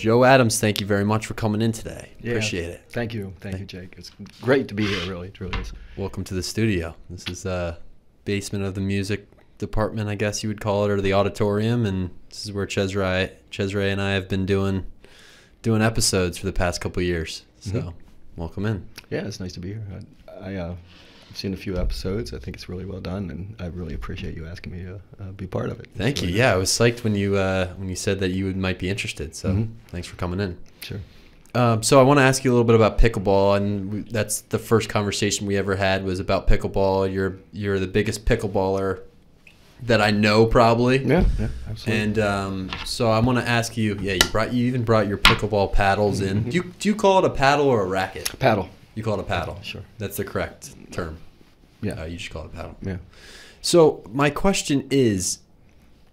Joe Adams, thank you very much for coming in today. Yeah. Appreciate it. Thank you, thank you, Jake. It's great to be here. Really, it really is. Welcome to the studio. This is uh basement of the music department, I guess you would call it, or the auditorium, and this is where Cesare and I have been doing doing episodes for the past couple years. So, Mhm. welcome in. Yeah, it's nice to be here. I, I uh, seen a few episodes. I think it's really well done, and I really appreciate you asking me to uh, be part of it. Thank It's you. really Yeah, I was psyched when you uh, when you said that you would, might be interested. So, Mhm. thanks for coming in. Sure. Um, so I want to ask you a little bit about pickleball, and we, that's the first conversation we ever had was about pickleball. You're you're the biggest pickleballer that I know, probably. Yeah, yeah, absolutely. And um, so I want to ask you. Yeah, you brought you even brought your pickleball paddles in. Do you do you call it a paddle or a racket? paddle. You call it a paddle. Sure. That's the correct term. Yeah, Uh, you just call it a paddle. yeah. So my question is,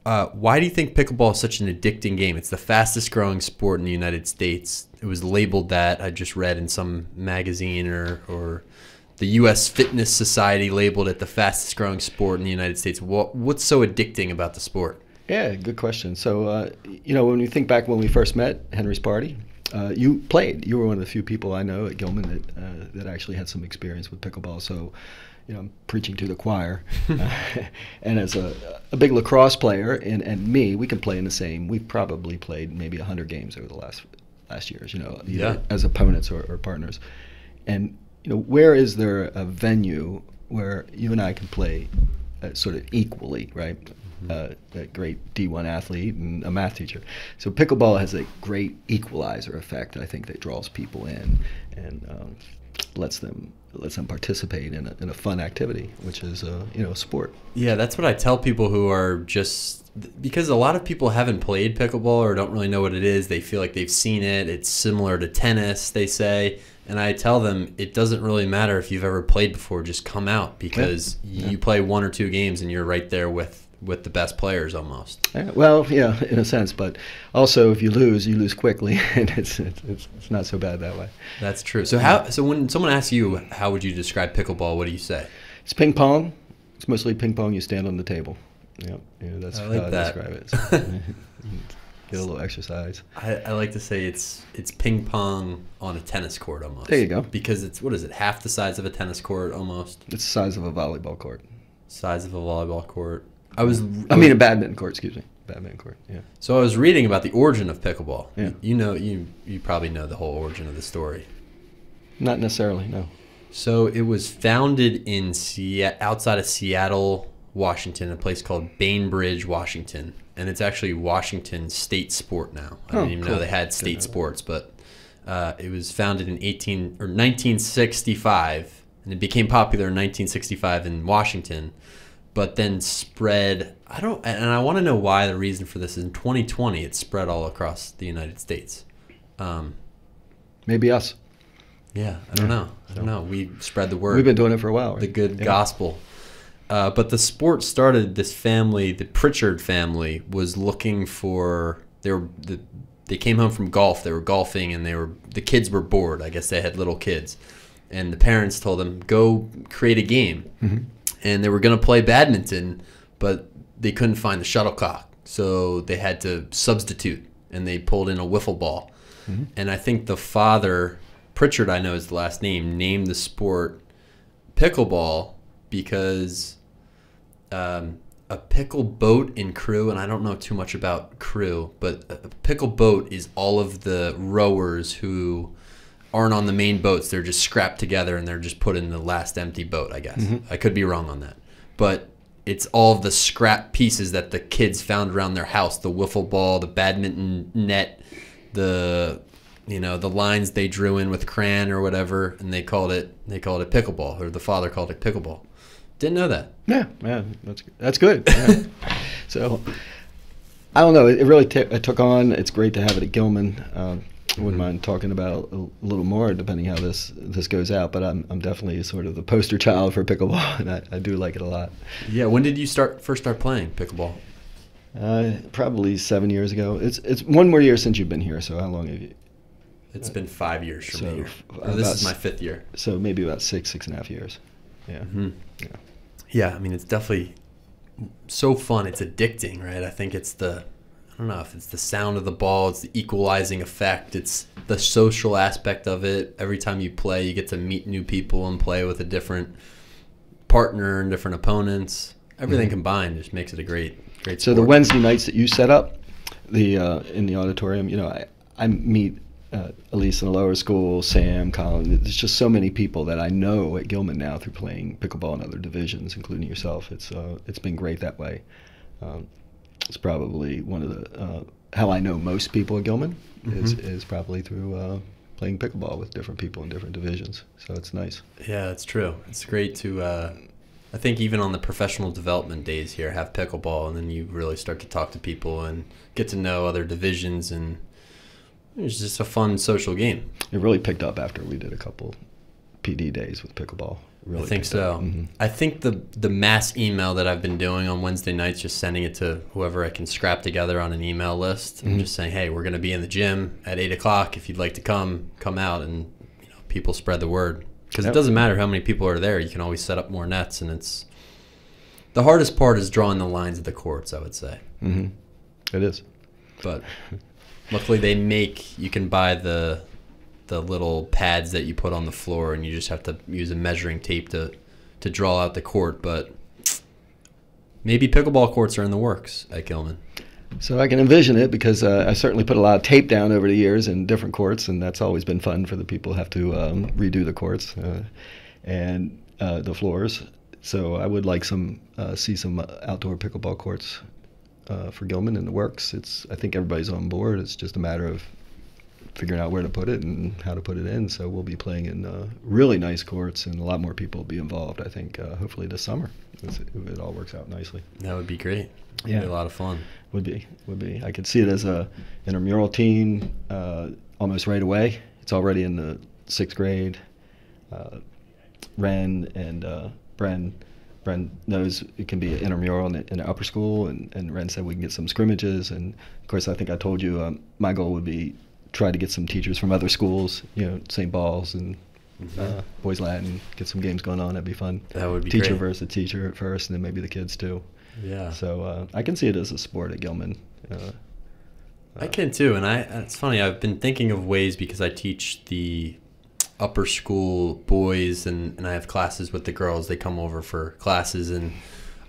uh, why do you think pickleball is such an addicting game? It's the fastest growing sport in the United States. It was labeled that. I just read in some magazine or or the U.S. Fitness Society labeled it the fastest growing sport in the United States. What what's so addicting about the sport? Yeah, good question. So, uh, you know, when you think back when we first met, Henry's party, uh, you played. You were one of the few people I know at Gilman that uh, that actually had some experience with pickleball. So, you know, I'm preaching to the choir. and as a, a big lacrosse player, and, and me, we can play in the same. We've probably played maybe hundred games over the last last years. You know, either Yeah. as opponents or, or partners. And you know, where is there a venue where you and I can play uh, sort of equally, right? Uh, a great D1 athlete and a math teacher. So pickleball has a great equalizer effect. I think that draws people in and um, lets them lets them participate in a, in a fun activity, which is uh, you know a sport. Yeah, that's what I tell people who are just because a lot of people haven't played pickleball or don't really know what it is. They feel like they've seen it. It's similar to tennis, they say. And I tell them it doesn't really matter if you've ever played before. Just come out because Yeah. you play one or two games and you're right there with with the best players almost. Yeah, well, yeah, in a sense, but also if you lose, you lose quickly, and it's it's, it's, not so bad that way. That's true. So how so when someone asks you how would you describe pickleball, what do you say? It's ping pong. It's mostly ping pong. You stand on the table. Yep, yeah, that's I how like I describe it. So, get a little exercise. I, I like to say it's it's ping pong on a tennis court almost. There you go. Because it's what is it? Half the size of a tennis court almost. It's the size of a volleyball court. size of a volleyball court. I was I mean, a badminton court. Excuse me, badminton court. Yeah. so I was reading about the origin of pickleball. Yeah. You know you you probably know the whole origin of the story. Not necessarily. No. So it was founded in Se- outside of Seattle, Washington, a place called Bainbridge, Washington, and it's actually Washington state sport now. I Oh, didn't even know they had state sports, but uh, it was founded in 18 or 1965, and it became popular in 1965 in Washington, but then spread. I don't, and I want to know why. The reason for this is in 2020, it spread all across the United States. Um, Maybe us. yeah, I don't Yeah. know. I don't know. We spread the word We've been doing it for a while. Right? the good Yeah. gospel. Uh, but the sport started. This family, the Pritchard family, was looking for. They were the, they came home from golf. They were golfing, and they were the kids were bored. I guess they had little kids, and the parents told them go create a game. Mhm. And they were gonna play badminton, but they couldn't find the shuttlecock, so they had to substitute, and they pulled in a wiffle ball. Mhm. And I think the father, Pritchard, I know is the last name, named the sport pickleball because um, a pickle boat in crew, and I don't know too much about crew, but a pickle boat is all of the rowers who aren't on the main boats. They're just scrapped together and they're just put in the last empty boat, I guess. Mhm. I could be wrong on that. But it's all of the scrap pieces that the kids found around their house the wiffle ball, the badminton net, the you know the lines they drew in with crayon or whatever and they called it they called it pickleball or the father called it pickleball didn't know that Yeah, yeah, that's that's good. Yeah. so, I don't know. It, it really t- it took on. It's great to have it at Gilman. Um, I wouldn't mind talking about a little more, depending how this this goes out. But I'm I'm definitely sort of the poster child for pickleball, and I, I do like it a lot. yeah when did you start first start playing pickleball Uh, probably seven years ago. It's it's one more year since you've been here. So how long have you? it's been five years for So, me here. uh, this is my fifth year So maybe about six six and a half years. Yeah. hmm Yeah. Yeah i mean it's definitely so fun it's addicting right i think it's the i don't know if it's the sound of the ball, it's the equalizing effect, it's the social aspect of it. Every time you play, you get to meet new people and play with a different partner and different opponents. Everything combined just makes it a great, great. So the. Wednesday nights that you set up, the uh, in the auditorium, you know, I, I meet uh, Elise in the lower school, Sam, Colin. There's just so many people that I know at Gilman now through playing pickleball in other divisions, including yourself. It's uh, it's been great that way. Um, it's probably one of the uh, how I know most people at Gilman is Mhm. is probably through uh, playing pickleball with different people in different divisions. So it's nice. Yeah, it's true. It's great to. Uh, I think even on the professional development days here, have pickleball, and then you really start to talk to people and get to know other divisions, and it's just a fun social game. It really picked up after we did a couple PD days with pickleball. Really I think so. up. Mhm. I think the the mass email that I've been doing on Wednesday nights, just sending it to whoever I can scrap together on an email list, and Mhm. just saying, "Hey, we're going to be in the gym at eight o'clock. If you'd like to come, come out." And you know, people spread the word because Yep. it doesn't matter how many people are there. You can always set up more nets, and it's the hardest part is drawing the lines of the courts. I would say, Mhm. It is. but luckily they make you can buy the the little pads that you put on the floor, and you just have to use a measuring tape to to draw out the court. But maybe pickleball courts are in the works at Gilman. So I can envision it because uh, I certainly put a lot of tape down over the years in different courts, and that's always been fun for the people who have to um, redo the courts uh, and uh, the floors. So I would like some uh, see some uh, outdoor pickleball courts uh, for Gilman in the works. It's I think everybody's on board. It's just a matter of figuring out where to put it and how to put it in. So we'll be playing in uh, really nice courts, and a lot more people will be involved. I think uh, hopefully this summer if it, all works out nicely. That would be great. It'd Yeah. be a lot of fun. Would be, would be. I could see it as a intramural team uh, almost right away. It's already in the sixth grade. Uh, Ren and uh, Bren, Bren knows it can be an intramural in the, in upper school, and, and Ren said we can get some scrimmages. And of course, I think I told you um, my goal would be try to get some teachers from other schools, you know, St. Paul's and Mhm. uh, Boys Latin, get some games going on. That'd be fun. That would be teacher great. versus teacher at first, and then maybe the kids too. Yeah. So uh, I can see it as a sport at Gilman. Uh, I can too, and I. It's funny. I've been thinking of ways because I teach the upper school boys, and and I have classes with the girls. They come over for classes, and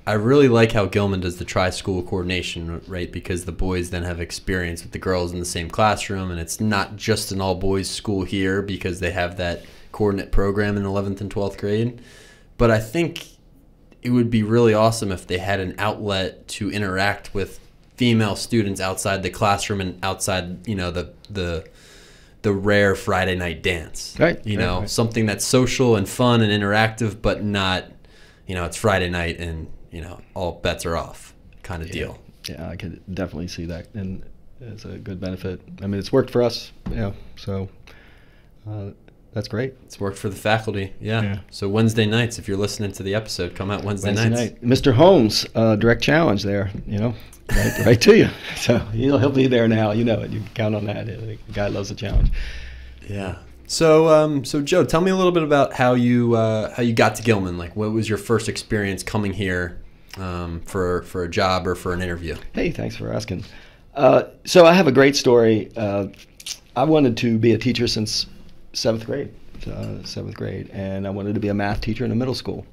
I really like how Gilman does the tri-school coordination, right? Because the boys then have experience with the girls in the same classroom, and it's not just an all-boys school here because they have that coordinate program in 11th and 12th grade. But I think it would be really awesome if they had an outlet to interact with female students outside the classroom and outside, you know, the the the rare Friday night dance. Right, You right, know, right. something that's social and fun and interactive, but not, you know, it's Friday night and you know all bets are off kind of yeah. deal. Yeah, I could definitely see that, and it's a good benefit. I mean, it's worked for us, yeah. So uh, that's great. It's worked for the faculty. Yeah. Yeah. So Wednesday nights, if you're listening to the episode, come out Wednesday, Wednesday nights. night, Mr. Holmes, uh, direct challenge there. You know, right, right to you. So he'll he'll be there now. You know it. You can count on that. The guy loves a challenge. Yeah. So, um, so Joe, tell me a little bit about how you uh, how you got to Gilman. Like, what was your first experience coming here um, for for a job or for an interview? Hey, thanks for asking. Uh, so I have a great story. Uh, I wanted to be a teacher since seventh grade, uh, seventh grade, and I wanted to be a math teacher in a middle school.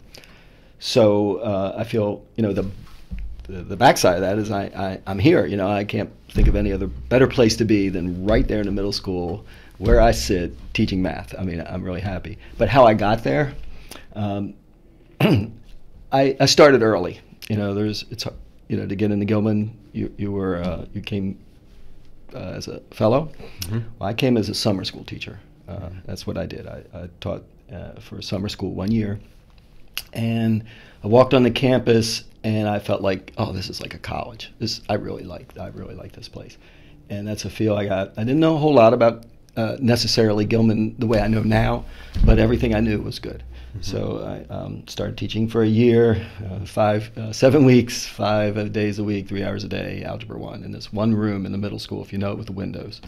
So uh, I feel, you know, the, the the backside of that is I, I I'm here. You know, I can't think of any other better place to be than right there in the middle school where I sit teaching math. I mean, I'm really happy. But how I got there, um, I, I started early. You know, there's it's you know to get into Gilman, you you were uh, you came uh, as a fellow. Mhm. Well, I came as a summer school teacher. Uh, that's what I did. I, I taught uh, for summer school one year, and I walked on the campus and I felt like, oh, this is like a college. This I really like. I really like this place, and that's a feel I got. I didn't know a whole lot about uh, necessarily Gilman the way I know now, but everything I knew was good. So I um, started teaching for a year, uh, five, uh, seven weeks, five days a week, three hours a day, algebra one, in this one room in the middle school, if you know it, with the windows.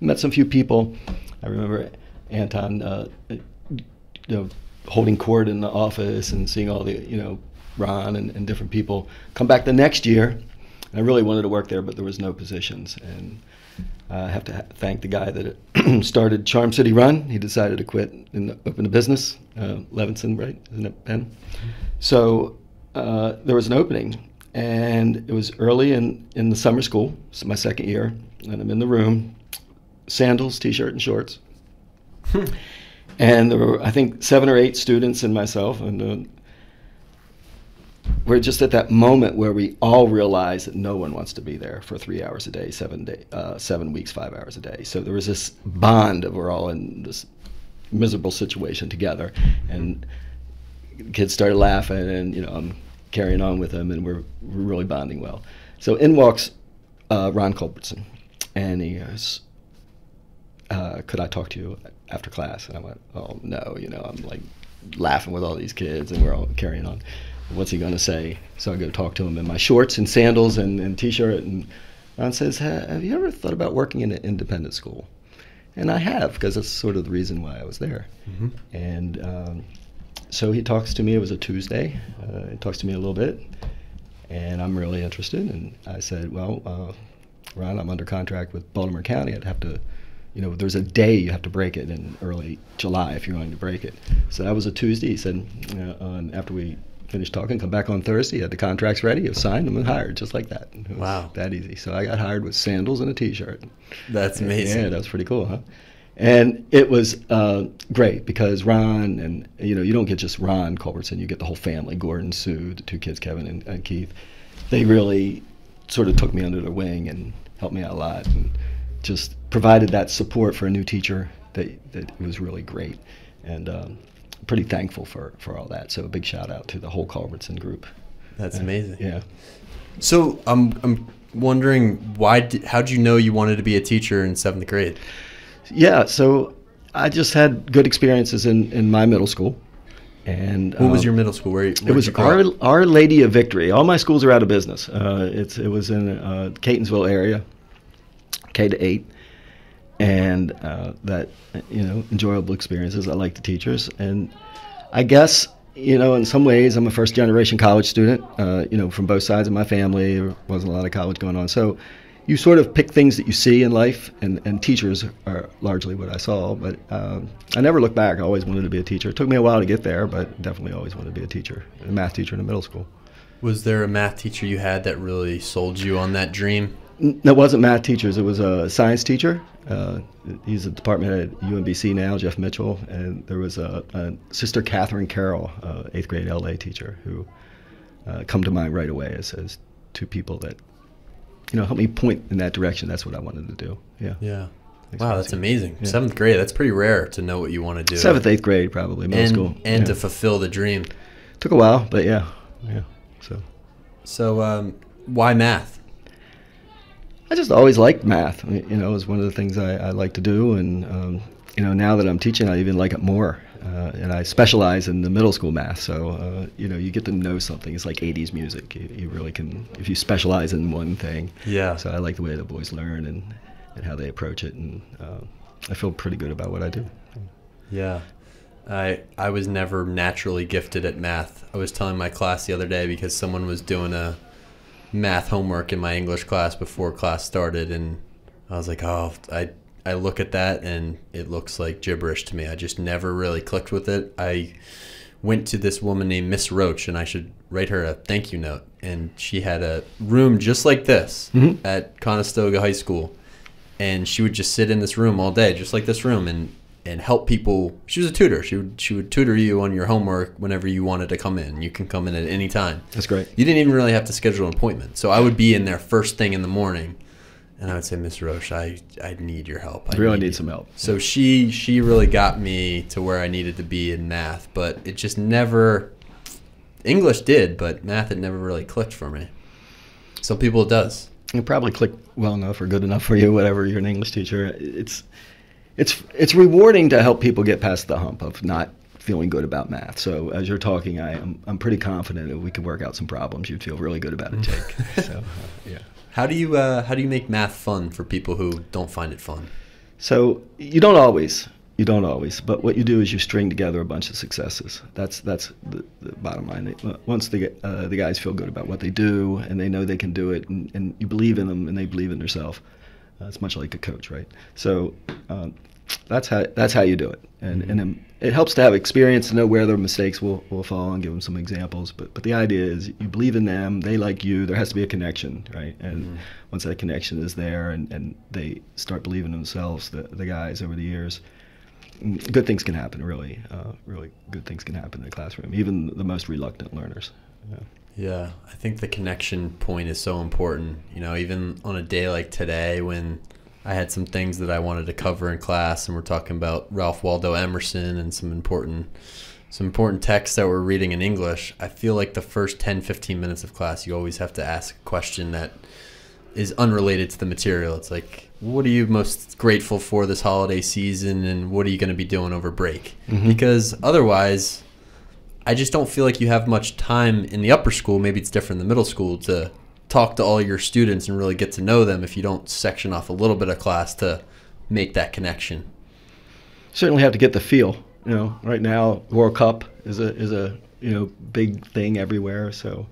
Met some few people. I remember Anton, uh, you know, holding court in the office and seeing all the, you know, Ron and, and different people. Come back the next year, I really wanted to work there, but there was no positions. And I have to ha- thank the guy that started Charm City Run. He decided to quit and open a business, uh, Levinson, right? Isn't it Ben? So uh, there was an opening, and it was early in, in the summer school. It's my second year, and I'm in the room, sandals, t-shirt, and shorts. and there were, I think, seven or eight students and myself, and uh, we're just at that moment where we all realize that no one wants to be there for three hours a day, seven day, uh, seven weeks, five hours a day. So there was this bond of we're all in this miserable situation together, and kids started laughing, and you know I'm carrying on with them, and we're we're really bonding well. So in walks uh, Ron Culbertson, and he goes, uh, "Could I talk to you after class?" And I went, "Oh no," you know I'm like laughing with all these kids, and we're all carrying on what's he going to say? So I go talk to him in my shorts and sandals and, and t-shirt. And Ron says, have you ever thought about working in an independent school? And I have, because that's sort of the reason why I was there. Mm-hmm. And um, so he talks to me. It was a Tuesday. Uh, he talks to me a little bit. And I'm really interested. And I said, well, uh, Ron, I'm under contract with Baltimore County. I'd have to you know, there's a day you have to break it in early July if you're going to break it. So that was a Tuesday. He said, uh, after we finished talking, come back on Thursday, had the contracts ready, I signed them and hired just like that. wow. That easy. So I got hired with sandals and a t-shirt. That's amazing. Yeah, that was pretty cool, huh? And it was uh, great because Ron and, you know, you don't get just Ron Culbertson, you get the whole family, Gordon, Sue, the two kids, Kevin and, and Keith. They really sort of took me under their wing and helped me out a lot and just provided that support for a new teacher that, that was really great. And um, pretty thankful for, for all that. So a big shout out to the whole Culbertson group. That's amazing. Yeah. So I'm I'm wondering why did, how did you know you wanted to be a teacher in seventh grade? Yeah. So I just had good experiences in, in my middle school. And what um, was your middle school? Where, it was Our Our Lady of Victory. All my schools are out of business. Uh, it's it was in uh, Catonsville area, K to eight, and uh, that you know enjoyable experiences. I like the teachers, and I guess you know in some ways I'm a first generation college student. Uh, you know from both sides of my family, there wasn't a lot of college going on, so you sort of pick things that you see in life, and, and teachers are largely what I saw. But um, I never looked back. I always wanted to be a teacher. It took me a while to get there, but definitely always wanted to be a teacher, a math teacher in the middle school. Was there a math teacher you had that really sold you on that dream? It wasn't math teachers. It was a science teacher. Uh, he's a department head at UMBC now, Jeff Mitchell, and there was a, a Sister Catherine Carroll, uh, eighth grade LA teacher, who uh, come to mind right away as, as two people that you know helped me point in that direction. That's what I wanted to do. Yeah. Yeah. wow, that's amazing. Yeah. Seventh grade. That's pretty rare to know what you want to do. Seventh, eighth grade, probably middle and, school, and yeah. to fulfill the dream. Took a while, but yeah, yeah. So. So um, why math? I just always liked math. You know, it was one of the things I, I like to do, and um, you know, now that I'm teaching, I even like it more. Uh, and I specialize in the middle school math, so uh, you know, you get to know something. It's like '80s music. You, you, really can, if you specialize in one thing. Yeah. So I like the way the boys learn and, and how they approach it, and uh, I feel pretty good about what I do. Yeah. I I was never naturally gifted at math. I was telling my class the other day because someone was doing a math homework in my English class before class started, and I was like, oh, I I look at that and it looks like gibberish to me. I just never really clicked with it. I went to this woman named Miss Roach, and I should write her a thank you note. And she had a room just like this mm-hmm. at Conestoga High School, and she would just sit in this room all day, just like this room, and and help people. She was a tutor. She would she would tutor you on your homework whenever you wanted to come in. You can come in at any time. That's great. You didn't even really have to schedule an appointment. So I would be in there first thing in the morning, and I would say, Miss Roche, I I need your help. I really need, need some help. So she she really got me to where I needed to be in math, but it just never. English did, but math it never really clicked for me. Some people it does. It probably clicked well enough or good enough for you, whatever. You're an English teacher. It's it's it's rewarding to help people get past the hump of not feeling good about math. So as you're talking, I am I'm pretty confident that we could work out some problems. You'd feel really good about it, Jake. so uh, yeah. How do you uh, how do you make math fun for people who don't find it fun? So you don't always. you don't always, but what you do is you string together a bunch of successes. That's that's the, the bottom line. They, once the uh, the guys feel good about what they do and they know they can do it, and, and you believe in them and they believe in themselves, uh, it's much like a coach, right? So um, that's how that's how you do it, and mm-hmm. and it helps to have experience to know where their mistakes will, will fall and give them some examples. But but the idea is you believe in them, they like you. There has to be a connection, right? And mm-hmm. once that connection is there, and, and they start believing themselves, the the guys over the years good things can happen. Really, uh, really good things can happen in the classroom. Even the most reluctant learners. Yeah. Yeah, I think the connection point is so important. You know, even on a day like today when I had some things that I wanted to cover in class, and we're talking about Ralph Waldo Emerson and some important some important texts that we're reading in English. I feel like the first 10, 15 minutes of class, you always have to ask a question that is unrelated to the material. It's like, what are you most grateful for this holiday season, and what are you going to be doing over break? Mm-hmm. Because otherwise, I just don't feel like you have much time in the upper school. Maybe it's different in the middle school to talk to all your students and really get to know them if you don't section off a little bit of class to make that connection. Certainly have to get the feel. You know, right now World Cup is a is a you know big thing everywhere, so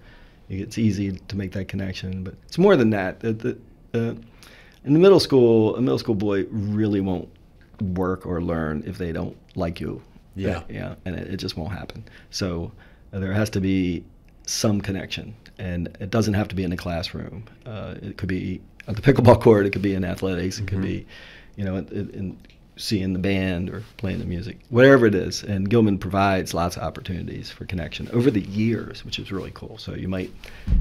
it's easy to make that connection. But it's more than that. The, the, the, in the middle school, a middle school boy really won't work or learn if they don't like you. Yeah. Yeah. And it, it just won't happen. So uh, there has to be some connection. And it doesn't have to be in the classroom. Uh, it could be at the pickleball court. It could be in athletics. It mm-hmm. could be, you know, in, in seeing the band or playing the music, whatever it is. And Gilman provides lots of opportunities for connection over the years, which is really cool. So you might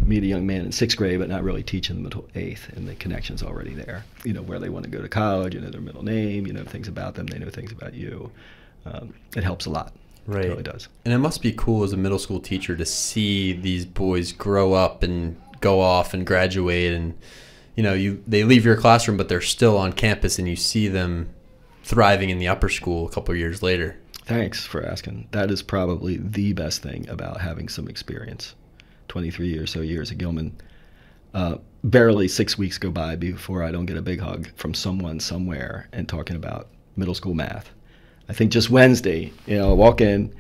meet a young man in sixth grade, but not really teaching them until eighth, and the connection's already there. You know where they want to go to college, you know their middle name, you know things about them, they know things about you. Um, it helps a lot. Right. It really does. And it must be cool as a middle school teacher to see these boys grow up and go off and graduate and you know you they leave your classroom but they're still on campus and you see them thriving in the upper school a couple of years later. Thanks for asking. That is probably the best thing about having some experience. 23 or so years at Gilman. Uh, barely six weeks go by before I don't get a big hug from someone somewhere and talking about middle school math. I think just Wednesday, you know, I walk in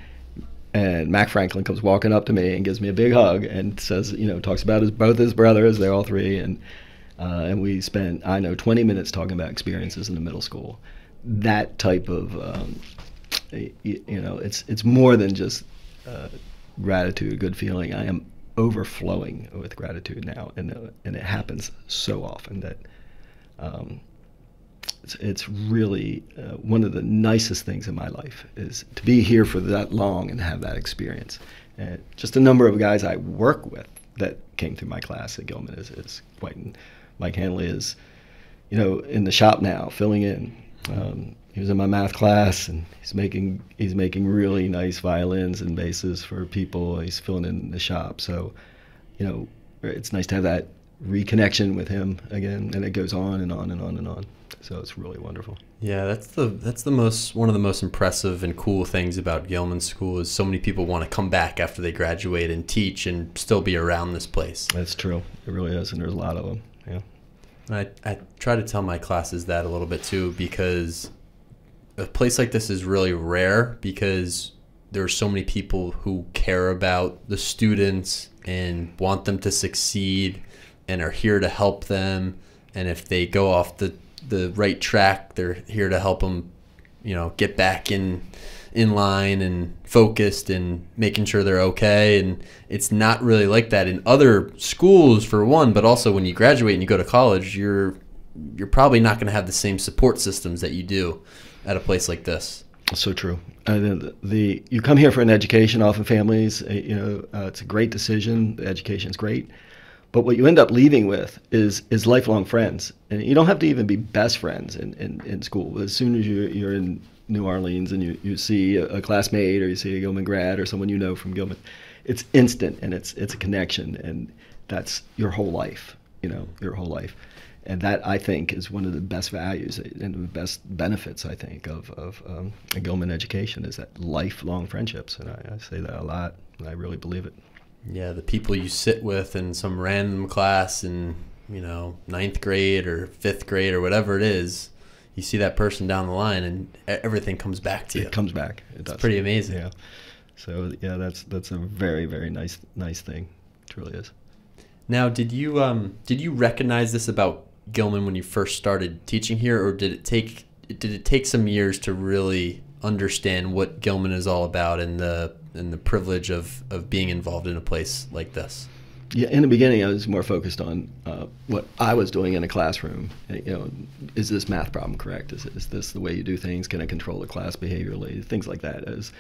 and Mac Franklin comes walking up to me and gives me a big hug and says, you know, talks about his both his brothers, they're all three, and uh, and we spent I know 20 minutes talking about experiences in the middle school. That type of um, you know it's it's more than just uh, gratitude good feeling. I am overflowing with gratitude now and uh, and it happens so often that um, it's, it's really uh, one of the nicest things in my life is to be here for that long and have that experience and just a number of guys i work with that came through my class at gilman is, is quite mike hanley is you know in the shop now filling in um, he was in my math class, and he's making he's making really nice violins and basses for people. He's filling in the shop, so you know it's nice to have that reconnection with him again, and it goes on and on and on and on. So it's really wonderful. Yeah, that's the that's the most one of the most impressive and cool things about Gilman School is so many people want to come back after they graduate and teach and still be around this place. That's true. It really is, and there's a lot of them. Yeah. I, I try to tell my classes that a little bit too because a place like this is really rare because there are so many people who care about the students and want them to succeed and are here to help them and if they go off the the right track they're here to help them you know get back in in line and focused and making sure they're okay. And it's not really like that in other schools for one, but also when you graduate and you go to college, you're you're probably not going to have the same support systems that you do at a place like this. So true. Uh, the, the, you come here for an education. Often families, uh, you know, uh, it's a great decision. The education is great, but what you end up leaving with is is lifelong friends, and you don't have to even be best friends in, in, in school. As soon as you're, you're in New Orleans and you, you see a, a, classmate or you see a Gilman grad or someone you know from Gilman, it's instant and it's it's a connection and that's your whole life, you know, your whole life. And that I think is one of the best values and the best benefits I think of of um, a Gilman education is that lifelong friendships, and I, I say that a lot, and I really believe it. Yeah, the people you sit with in some random class in you know ninth grade or fifth grade or whatever it is, you see that person down the line, and everything comes back to you. It comes back. It It's does. pretty amazing. Yeah. So yeah, that's that's a very very nice nice thing. It truly is. Now, did you um did you recognize this about Gilman when you first started teaching here, or did it take did it take some years to really understand what Gilman is all about and the and the privilege of of being involved in a place like this? Yeah, in the beginning, I was more focused on uh, what I was doing in a classroom. You know, is this math problem correct? Is, is this the way you do things? Can I control the class behaviorally? Things like that. As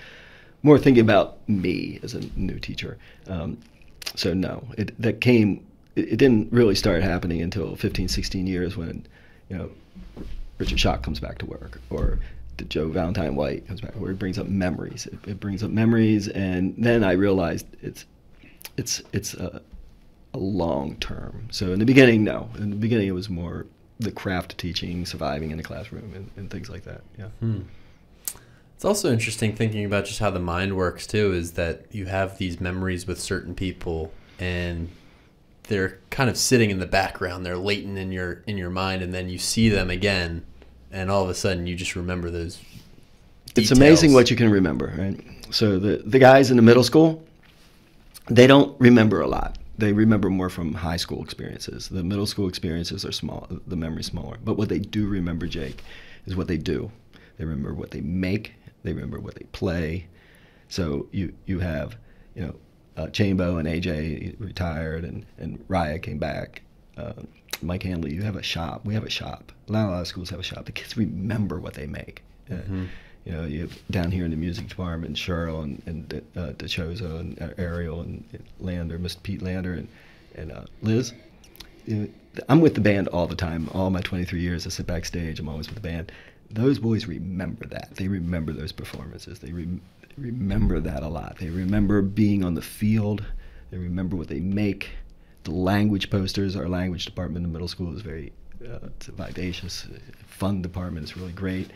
more thinking about me as a new teacher. Um, so no, it that came. It, it didn't really start happening until 15, 16 years when, you know, Richard Schock comes back to work, or the Joe Valentine White comes back, where it brings up memories. It, it brings up memories, and then I realized it's it's it's a, a long term. So in the beginning, no. In the beginning, it was more the craft teaching, surviving in the classroom, and, and things like that. Yeah. Hmm. It's also interesting thinking about just how the mind works too. Is that you have these memories with certain people, and they're kind of sitting in the background. They're latent in your in your mind, and then you see them again, and all of a sudden you just remember those. It's amazing what you can remember, right? So the the guys in the middle school, they don't remember a lot. They remember more from high school experiences. The middle school experiences are small, the memory's smaller. But what they do remember, Jake, is what they do. They remember what they make. They remember what they play. So you you have, you know, uh, Chambo and AJ retired, and and Raya came back. Uh, Mike Hanley, you have a shop. We have a shop. Not a lot of schools have a shop. The kids remember what they make. Uh, Mhm. You know, you have down here in the music department, Cheryl and, and uh, DeChozo and uh, Ariel and Lander, Mr. Pete Lander and, and uh, Liz. You know, I'm with the band all the time. All my 23 years, I sit backstage. I'm always with the band. Those boys remember that. They remember those performances. They re- remember that a lot. They remember being on the field. They remember what they make. The language posters. Our language department in middle school is very uh, it's a vivacious, fun department. It's really great.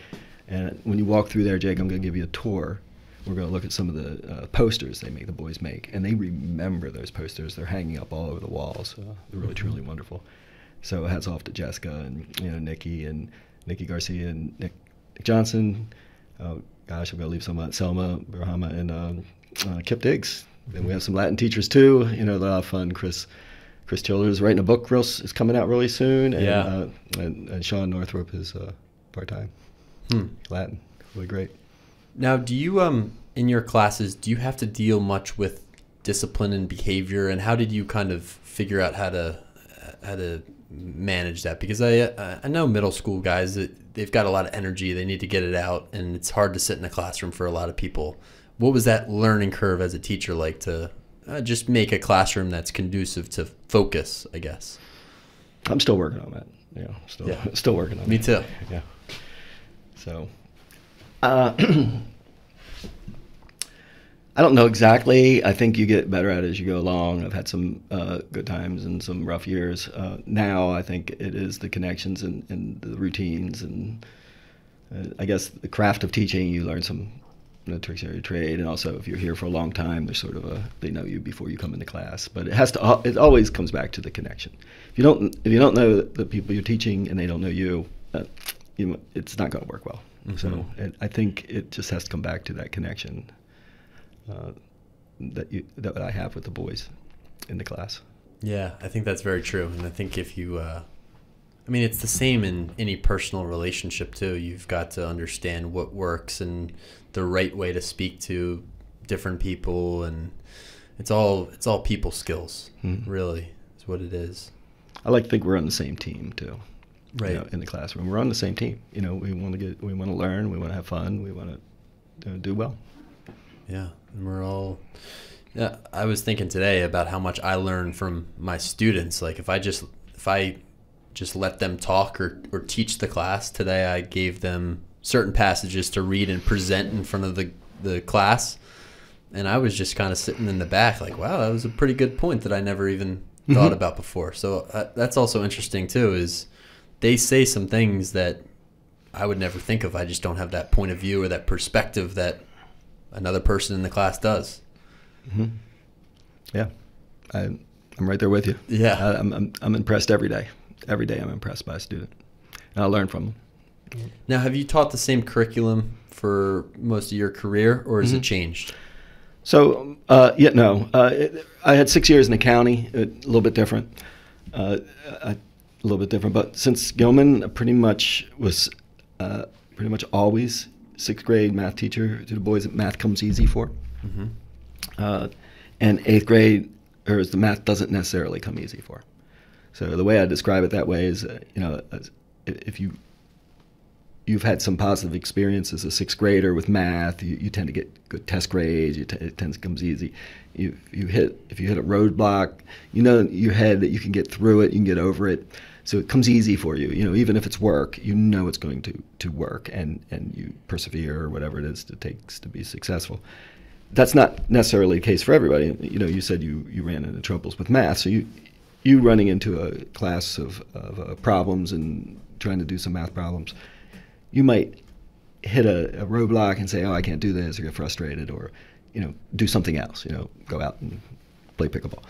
And when you walk through there, Jake, I'm going to give you a tour. We're going to look at some of the uh, posters they make, the boys make, and they remember those posters. They're hanging up all over the walls. Uh, they're really, truly wonderful. So hats off to Jessica and you know Nikki and Nikki Garcia and Nick, Nick Johnson. Oh gosh, I'm going to leave some out. Selma Brahama and um, uh, Kip Diggs. And we have some Latin teachers too. You know, a lot of fun. Chris Chris Taylor is writing a book. Real is coming out really soon. And, Yeah. Uh, and, and Sean Northrup is uh, part time. Hmm. Latin, really great. Now, do you um in your classes do you have to deal much with discipline and behavior, and how did you kind of figure out how to how to manage that? Because I I know middle school guys that they've got a lot of energy, they need to get it out, and it's hard to sit in a classroom for a lot of people. What was that learning curve as a teacher like to uh, just make a classroom that's conducive to focus? I guess. I'm still working on that. Yeah, still Yeah. still working on Me it. too. Yeah. So, uh, I don't know exactly. I think you get better at it as you go along. I've had some uh, good times and some rough years. Uh, now I think it is the connections and, and the routines and uh, I guess the craft of teaching. You learn some tricks of your trade, and also if you're here for a long time, there's sort of a they know you before you come into class. But it has to. It always comes back to the connection. If you don't, if you don't know the people you're teaching and they don't know you, uh, you it's not going to work well. So Mhm. it, I think it just has to come back to that connection uh, that you that I have with the boys in the class. Yeah, I think that's very true. And I think if you, uh, I mean, it's the same in any personal relationship too. You've got to understand what works and the right way to speak to different people, and it's all it's all people skills. Mhm. Really, is what it is. I like to think we're on the same team too. you Right. know, in the classroom, we're on the same team. You know, we want to get, we want to learn, we want to have fun, we want to uh, do well. Yeah, and we're all. Yeah, I was thinking today about how much I learn from my students. Like if I just if I just let them talk or or teach the class today, I gave them certain passages to read and present in front of the the class, and I was just kind of sitting in the back, like, wow, that was a pretty good point that I never even thought Mhm. about before. So uh, that's also interesting too. Is they say some things that I would never think of. I just don't have that point of view or that perspective that another person in the class does. hmm Yeah, I, I'm right there with you. Yeah. I, I'm, I'm, I'm impressed every day. Every day I'm impressed by a student, and I learn from them. Now, have you taught the same curriculum for most of your career, or has Mhm. it changed? So, uh, yeah, no. Uh, it, I had six years in the county, a little bit different. Uh, a, a little bit different. But since Gilman, pretty much was uh, pretty much always sixth grade math teacher to the boys that math comes easy for. hmm Uh, and eighth grade, or the math doesn't necessarily come easy for. So the way I describe it that way is, uh, you know, if you you've had some positive experience as a sixth grader with math, you, you tend to get good test grades. T- it tends to comes easy. You you hit if you hit a roadblock, you know in your head that you can get through it, you can get over it. So it comes easy for you. You know, even if it's work, you know it's going to to work, and and you persevere or whatever it is it takes to be successful that's not necessarily the case for everybody. You know, you said you, you ran into troubles with math, so you you running into a class of, of uh, problems and trying to do some math problems, you might hit a, a roadblock and say, "Oh, I can't do this," or get frustrated, or you know, do something else. You know, go out and play pickleball.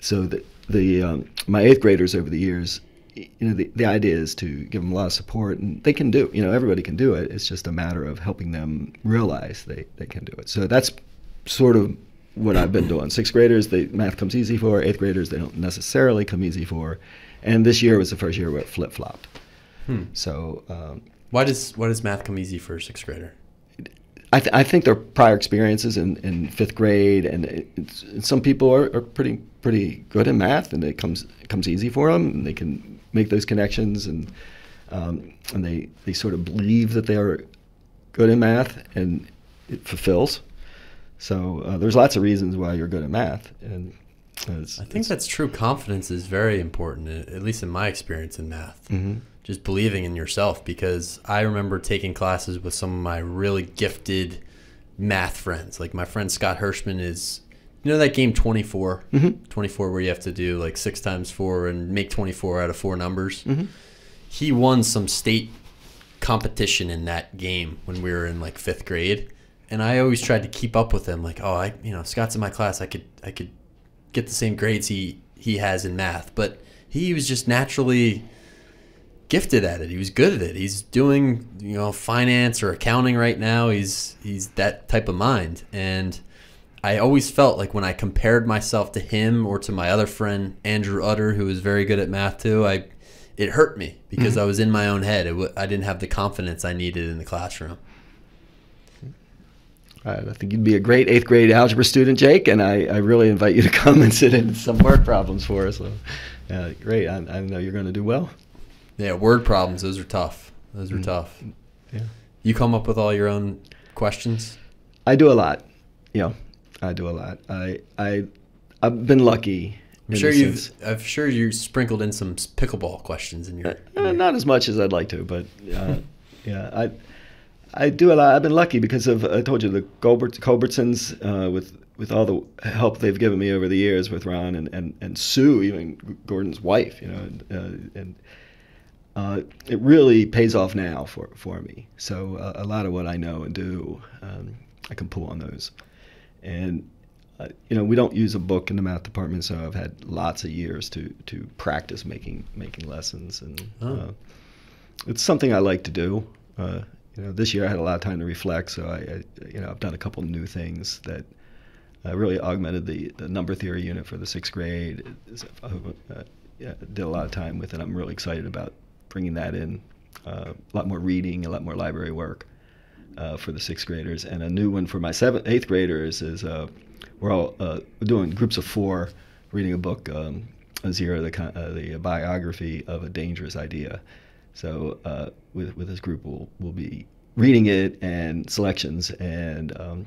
So the the um, my eighth graders over the years, you know, the, the idea is to give them a lot of support, and they can do. You know, everybody can do it. It's just a matter of helping them realize they, they can do it. So that's sort of what I've been doing. Sixth graders, they math comes easy for. Eighth graders, they don't necessarily come easy for. And this year was the first year where it flip flopped. Hmm. So um, Why does why does math come easy for a sixth grader? I, th- I think their prior experiences in, in fifth grade, and it's, and some people are, are pretty pretty good in math, and it comes it comes easy for them, and they can make those connections, and um, and they they sort of believe that they are good in math, and it fulfills. So uh, there's lots of reasons why you're good at math, and it's, I think that's true. Confidence is very important, at least in my experience in math. hmm Just believing in yourself, because I remember taking classes with some of my really gifted math friends. Like my friend Scott Hirschman is, you know, that game 24, Mhm. 24 where you have to do like six times four and make 24 out of four numbers. hmm He won some state competition in that game when we were in like fifth grade, and I always tried to keep up with him. Like, oh, I, you know, Scott's in my class. I could, I could get the same grades he he has in math, but he was just naturally gifted at it. He was good at it. He's doing, you know, finance or accounting right now. He's he's that type of mind, and I always felt like when I compared myself to him or to my other friend Andrew Utter, who was very good at math too, I it hurt me because Mhm. I was in my own head. It w- I didn't have the confidence I needed in the classroom. I think you'd be a great eighth grade algebra student, Jake, and I, I really invite you to come and sit in some word problems for us. So, uh, great. I, I know you're going to do well. Yeah, word problems. Those are tough. Those are Mm. tough. Yeah. You come up with all your own questions. I do a lot. You know, I do a lot. I I I've been lucky. I'm sure you've. sense- I'm sure you sprinkled in some pickleball questions in your. Uh, not as much as I'd like to, but uh, yeah, I I do a lot. I've been lucky because of I told you the Colbert, Culbertsons uh, with with all the help they've given me over the years with Ron and, and, and Sue, even Gordon's wife, you know, and, uh, and uh, it really pays off now for for me. So uh, a lot of what I know and do, um, I can pull on those, and. Uh, you know, we don't use a book in the math department, so I've had lots of years to, to practice making making lessons, and Oh. uh, it's something I like to do. Uh, you know, this year I had a lot of time to reflect, so I, I you know, I've done a couple new things that uh, really augmented the, the number theory unit for the sixth grade. It's- Uh, yeah, did a lot of time with it. I'm really excited about bringing that in. Uh, a lot more reading, a lot more library work uh, for the sixth graders, and a new one for my seventh, eighth graders is uh, we're all uh, doing groups of four, reading a book, um, zero, the uh, the biography of a dangerous idea. So uh, with with this group, we'll we'll be reading it and selections and um,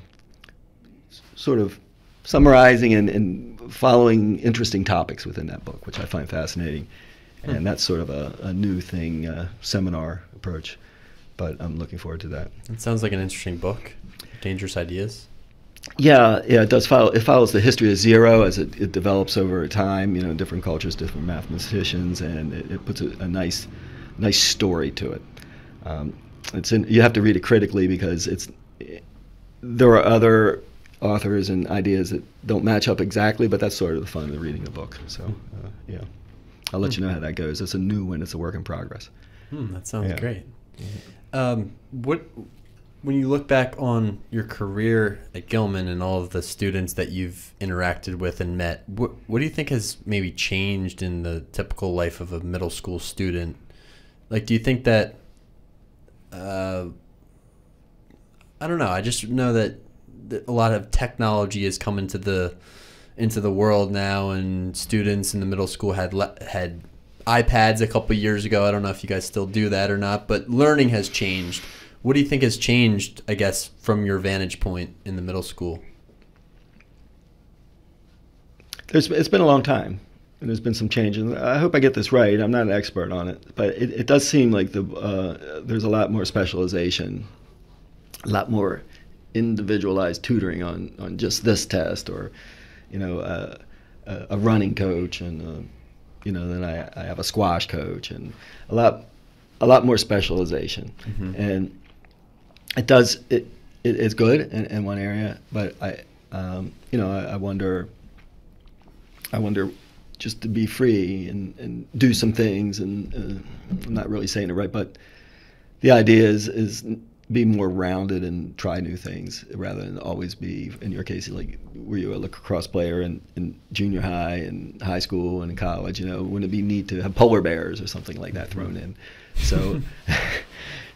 sort of summarizing and, and following interesting topics within that book, which I find fascinating. Hmm. And that's sort of a, a new thing, uh, seminar approach. But I'm looking forward to that. It sounds like an interesting book. Dangerous ideas. Yeah, yeah, it does follow. It follows the history of zero as it, it develops over time. You know, different cultures, different mathematicians, and it, it puts a, a nice, nice story to it. Um, it's in, you have to read it critically because it's there are other authors and ideas that don't match up exactly, but that's sort of the fun of reading the book. So, uh, yeah, I'll let you know how that goes. It's a new one. It's a work in progress. Hmm, that sounds Yeah. great. Um, what when you look back on your career at Gilman and all of the students that you've interacted with and met, what what do you think has maybe changed in the typical life of a middle school student? Like, do you think that? Uh, I don't know. I just know that, that a lot of technology has come into the into the world now, and students in the middle school had le- had iPads a couple years ago. I don't know if you guys still do that or not, but learning has changed. What do you think has changed, I guess, from your vantage point in the middle school? There's, it's been a long time, and there's been some changes. I hope I get this right. I'm not an expert on it, but it, it does seem like the uh, there's a lot more specialization, a lot more individualized tutoring on, on just this test, or you know, uh, a running coach, and uh, you know, then I, I have a squash coach, and a lot a lot more specialization, mm-hmm. and it does it, it it's good in, in one area, but I um, you know I, I, wonder I wonder just to be free and, and do some things and uh, I'm not really saying it right, but the idea is is be more rounded and try new things rather than always be in your case like were you a lacrosse player in, in junior high and high school and in college you know wouldn't it be neat to have polar bears or something like that thrown in? So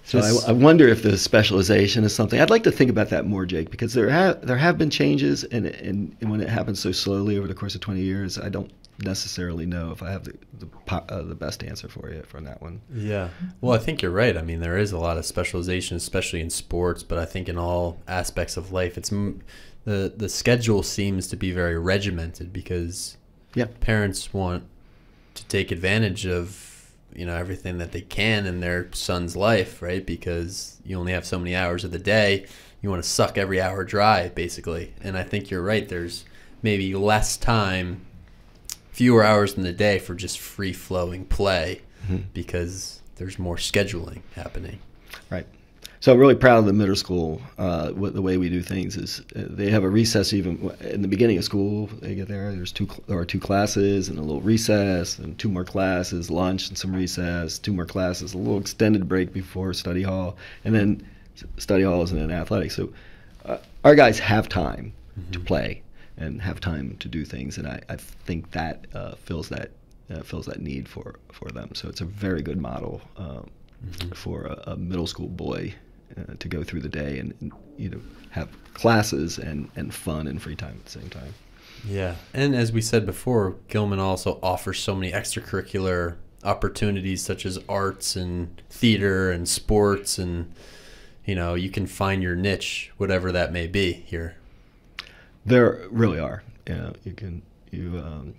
So I, I, wonder if the specialization is something I'd like to think about that more, Jake, because there have there have been changes, and, and, and when it happens so slowly over the course of 20 years, I don't necessarily know if I have the the, uh, the best answer for you from that one. Yeah, well, I think you're right. I mean, there is a lot of specialization, especially in sports, but I think in all aspects of life, it's the the schedule seems to be very regimented because yeah. parents want to take advantage of you know everything that they can in their son's life, right? Because you only have so many hours of the day. You want to suck every hour dry, basically. And I think you're right. There's maybe less time, fewer hours in the day for just free flowing play mm-hmm. because there's more scheduling happening. Right. So I'm really proud of the middle school. Uh, what the way we do things is uh, they have a recess even in the beginning of school. They get there. There's two or two classes and a little recess and two more classes, lunch and some recess, two more classes, a little extended break before study hall, and then study hall is in athletics. So uh, our guys have time mm-hmm. to play and have time to do things, and I, I think that uh, fills that uh, fills that need for for them. So it's a very good model. Mm-hmm. For a, a middle school boy uh, to go through the day and, and, you know have classes and, and fun and free time at the same time. Yeah, and as we said before, Gilman also offers so many extracurricular opportunities such as arts and theater and sports and you know you can find your niche whatever that may be here there really are you know you can you um,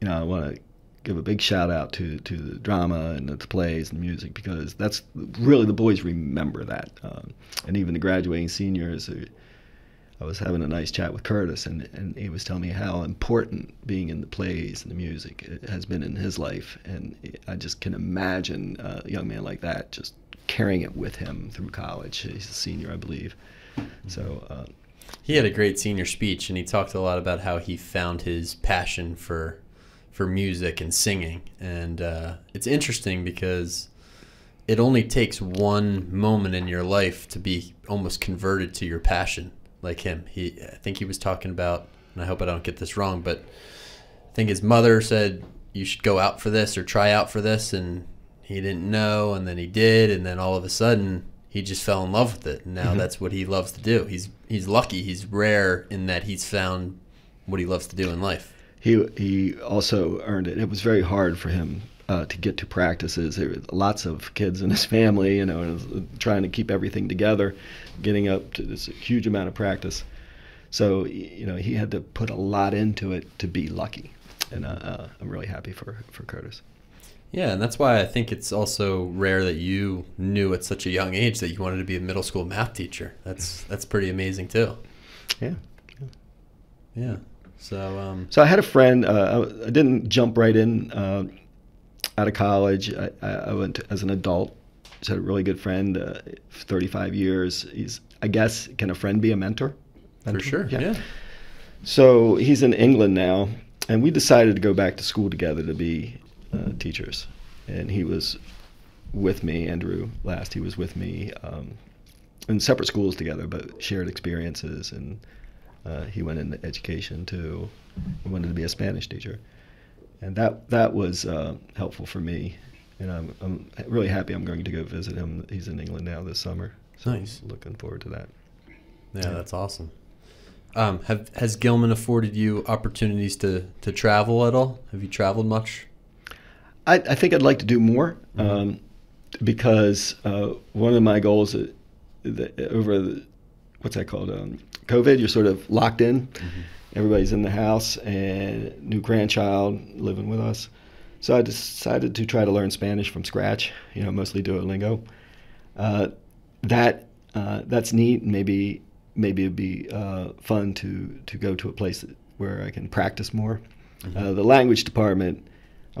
you know i want to give a big shout out to to the drama and the plays and the music because that's really the boys remember that, um, and even the graduating seniors. Are, I was having a nice chat with Curtis, and, and he was telling me how important being in the plays and the music has been in his life. And I just can imagine a young man like that just carrying it with him through college. He's a senior, I believe. So. Uh, he had a great senior speech, and he talked a lot about how he found his passion for for music and singing. And uh, it's interesting because it only takes one moment in your life to be almost converted to your passion, like him. He, I think he was talking about, and I hope I don't get this wrong, but I think his mother said you should go out for this or try out for this, and he didn't know, and then he did, and then all of a sudden he just fell in love with it. And now mm-hmm. that's what he loves to do. He's he's lucky. He's rare in that he's found what he loves to do in life he he also earned it. It was very hard for him uh, to get to practices. There were lots of kids in his family, you know, trying to keep everything together, getting up to this huge amount of practice. So you know, he had to put a lot into it to be lucky, and uh, uh, I'm really happy for for Curtis. Yeah, and that's why I think it's also rare that you knew at such a young age that you wanted to be a middle school math teacher. That's that's pretty amazing too. Yeah. Yeah. So, um, so I had a friend. Uh, I, didn't jump right in uh, out of college. I, I went to, as an adult. Just had a really good friend, uh, 35 years. He's, I guess, can a friend be a mentor? mentor? For sure. Yeah. yeah. So he's in England now, and we decided to go back to school together to be uh, teachers. And he was with me, Andrew last. He was with me um, in separate schools together, but shared experiences. And uh, he went into education too. He wanted to be a Spanish teacher, and that that was uh, helpful for me. And I'm, I'm really happy. I'm going to go visit him. He's in England now this summer. So Nice. Looking forward to that. Yeah, that's awesome. Um, have has Gilman afforded you opportunities to to travel at all? Have you traveled much? I, I think I'd like to do more um, because uh, one of my goals uh, the, over the, what's that called um, COVID, you're sort of locked in. Everybody's in the house and new grandchild living with us. So I decided to try to learn Spanish from scratch. You know, mostly Duolingo. Uh, that uh, that's neat. Maybe maybe it'd be uh, fun to to go to a place that, where I can practice more. Uh, the language department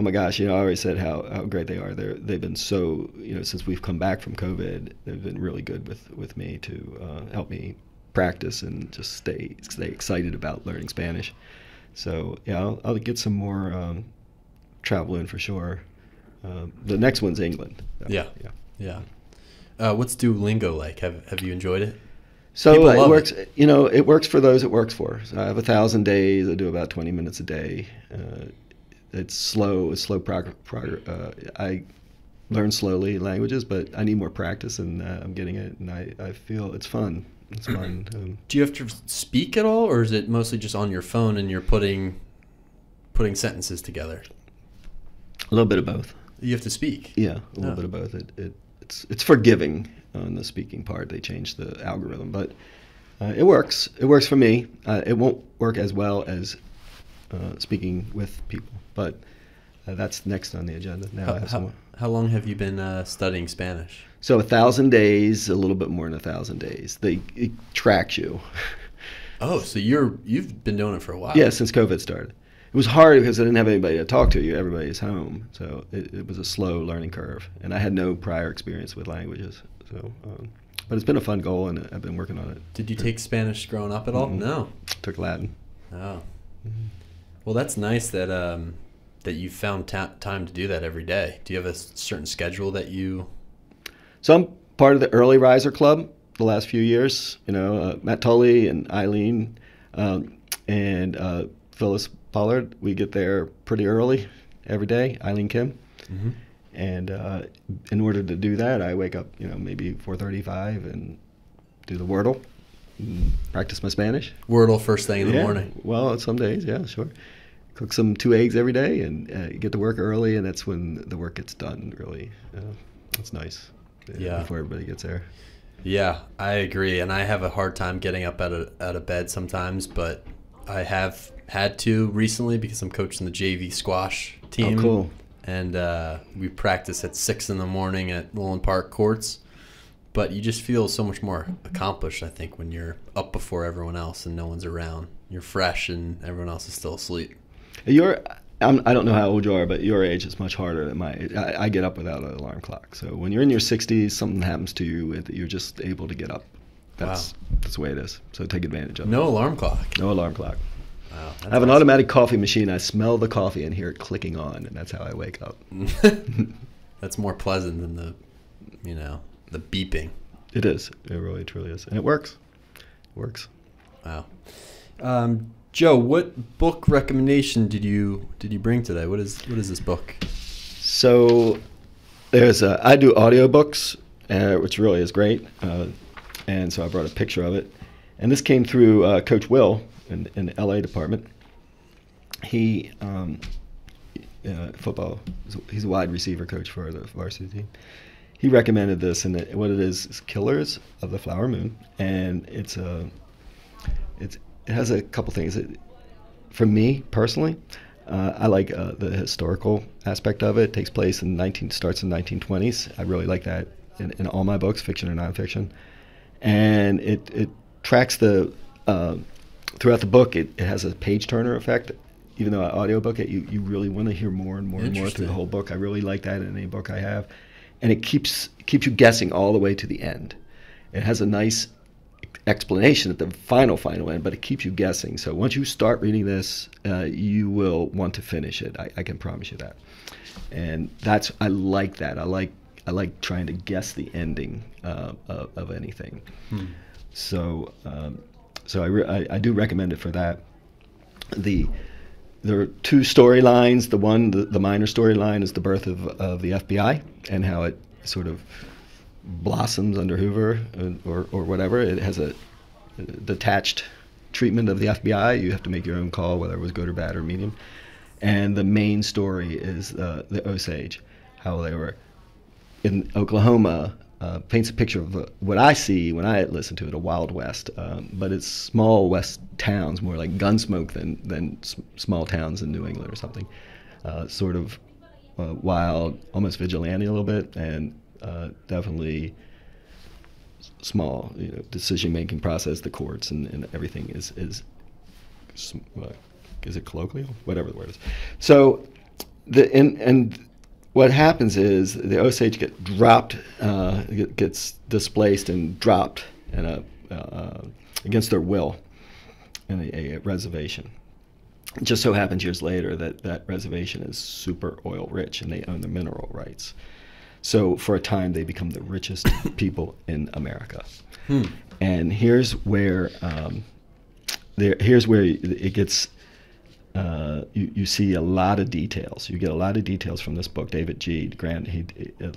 oh my gosh, you know, I always said how, how great they are. They're, they've been so, you know, since we've come back from COVID, they've been really good with, with me to uh, help me practice and just stay stay excited about learning Spanish. So yeah, I'll, I'll get some more um, travel in for sure. Um, the next one's England. Yeah. yeah. Yeah. Uh, what's Duolingo like? Have Have you enjoyed it? So it it. works. You know, it works for those it works for. So I have a thousand days. I do about twenty minutes a day. Uh, it's slow. It's slow progress. prog- uh, I learn slowly languages, but I need more practice, and uh, I'm getting it. And I, I feel it's fun. It's fun. Um, Do you have to speak at all, or is it mostly just on your phone and you're putting putting sentences together? a little bit of both. You have to speak. Yeah, a little Oh. bit of both. It, it it's it's forgiving on the speaking part. They changed the algorithm, but uh, it works. It works for me. Uh, it won't work as well as uh, speaking with people, but uh, that's next on the agenda. Now I How, have how, long have you been uh, studying Spanish? So a thousand days, a little bit more than a thousand days. They it tracks you. Oh, so you're you've been doing it for a while. Yeah, since COVID started. It was hard because I didn't have anybody to talk to. You, everybody's home, so it, it was a slow learning curve, and I had no prior experience with languages. So, um, but it's been a fun goal, and I've been working on it. Did you take Spanish growing up at all? Mhm. No. Took Latin. Oh. Well, that's nice that um, that you found ta- time to do that every day. Do you have a certain schedule that you? So I'm part of the early riser club the last few years. You know, uh, Matt Tully and Eileen um, and uh, Phyllis Pollard. We get there pretty early every day. Eileen Kim. Mhm. And uh, in order to do that, I wake up, you know, maybe 4:35 and do the Wordle, practice my Spanish. Wordle first thing in the Yeah, morning. Well, some days, yeah, sure. Cook some two eggs every day and uh, get to work early, and that's when the work gets done. Really, uh, that's nice. uh, Yeah. Before everybody gets there. Yeah, I agree, and I have a hard time getting up out of out of bed sometimes, but I have had to recently because I'm coaching the JV squash team. Oh, cool. And uh, we practice at six in the morning at Nolan Park courts. But you just feel so much more accomplished, I think, when you're up before everyone else and no one's around. You're fresh and everyone else is still asleep. Your, I'm, I don't know how old you are, but your age is much harder than my age. I, I get up without an alarm clock. So when you're in your 60s, something happens to you that you're just able to get up. That's that's the way it is. So take advantage of it. No alarm clock. No alarm clock. Wow, I have an automatic coffee machine. I smell the coffee and hear it clicking on, and that's how I wake up. That's more pleasant than the, you know, the beeping. It is. It really, truly is, and it works. It works. Wow. Um, Joe, what book recommendation did you did you bring today? What is what is this book? So there's a, I do audiobooks, uh, which really is great, uh, and so I brought a picture of it. And this came through uh, Coach Will in, in the LA department. He um, uh, football. He's a wide receiver coach for the varsity team. He recommended this, and what it is is Killers of the Flower Moon, and it's a it's it has a couple things. It, for me personally, uh, I like uh, the historical aspect of it. It takes place in 19 starts in 1920s. I really like that in, in all my books, fiction or nonfiction, and it it tracks the uh, throughout the book. It, it has a page turner effect. Even though I audiobook it, you, you really want to hear more and more and more through the whole book. I really like that in any book I have, and it keeps keeps you guessing all the way to the end. It has a nice explanation at the final final end, but it keeps you guessing. So once you start reading this, uh, you will want to finish it. I, I can promise you that. And that's I like that. I like I like trying to guess the ending uh, of, of, anything. Hmm. So um, so I, re- I, I do recommend it for that. The there are two storylines. The one, the, the minor storyline, is the birth of, of the FBI and how it sort of blossoms under Hoover uh, or, or whatever. It has a, a detached treatment of the FBI. You have to make your own call, whether it was good or bad or medium. And the main story is uh, the Osage, how they were in Oklahoma. Uh, paints a picture of uh, what I see when I listen to it, a Wild West. Um, but it's small West towns, more like Gunsmoke than than s- small towns in New England or something. Uh, sort of uh, wild, almost vigilante a little bit, and uh, definitely small. You know, decision making process, the courts and, and everything is is uh, is it colloquial? Whatever the word is. So the and and what happens is the Osage get dropped, uh, gets displaced and dropped in a uh, against their will in a, a, reservation. It just so happens years later that that reservation is super oil rich and they own the mineral rights. So for a time, they become the richest people in America. Hmm. And here's where um, there, here's where it gets. Uh, you, you see a lot of details. You get a lot of details from this book, David G. Grann. He,